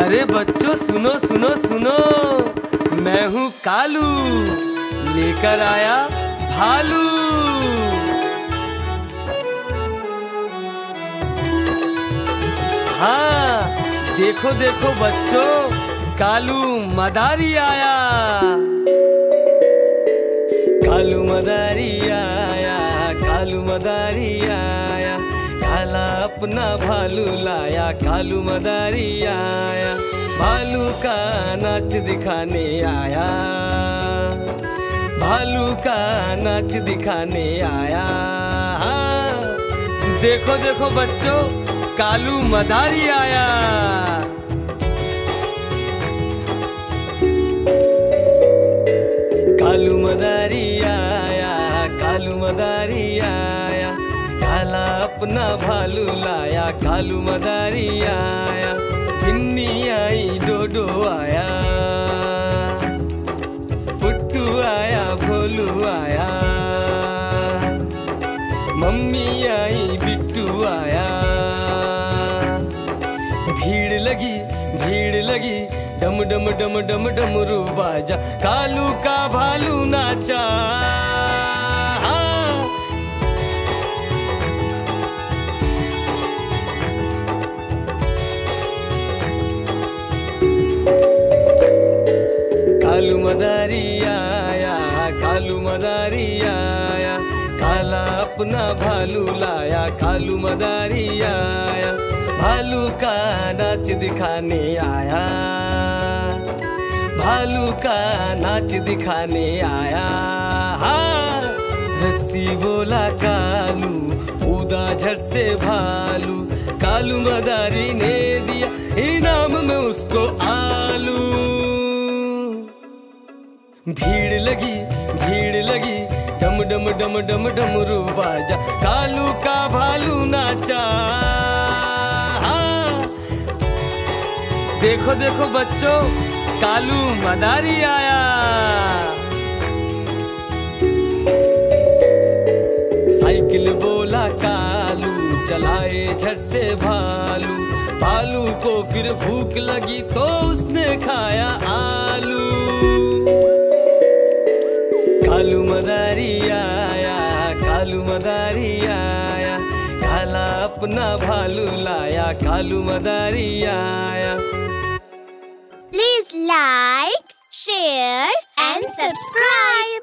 अरे बच्चों, सुनो सुनो सुनो। मैं हूँ कालू, लेकर आया भालू। हाँ देखो देखो बच्चों, कालू मदारी आया। कालू मदारी आया, कालू मदारी आया। काला अपना भालू लाया, कालू मदारी आया, भालू का नाच दिखाने आया भालू का नाच दिखाने आया। देखो देखो बच्चों, कालू मदारी आया कालू मदारी आया, कालू मदारी अपना भालू लाया, कालू मदारी आया बिन्नी आई, डोडो आया। पुट्टू आया, भोलू आया। मम्मी आई, बिट्टू आया। भीड़ लगी भीड़ लगी, डम डम डम डम डमरू बाजा कालू का भालू नाचा। मदारी आया काला अपना भालू लाया, कालू मदारी आया भालू का नाच दिखाने आया। भालू का नाच दिखाने आया। रस्सी बोला कालू कूदा झट से भालू, कालू मदारी ने दिया, इनाम में उसको आलू। भीड़ लगी भीड़ लगी, डम डम डम डम डमरू बाजा कालू का भालू नाचा। हाँ। देखो देखो बच्चों, कालू मदारी आया। साइकिल बोला, कालू चलाए झट से भालू। भालू को फिर भूख लगी तो उसने खाया आलू। कालू मदारी आया, कालू मदारी आया, काला अपना भालू लाया, कालू मदारी आया लाइक शेयर एंड सब्सक्राइब.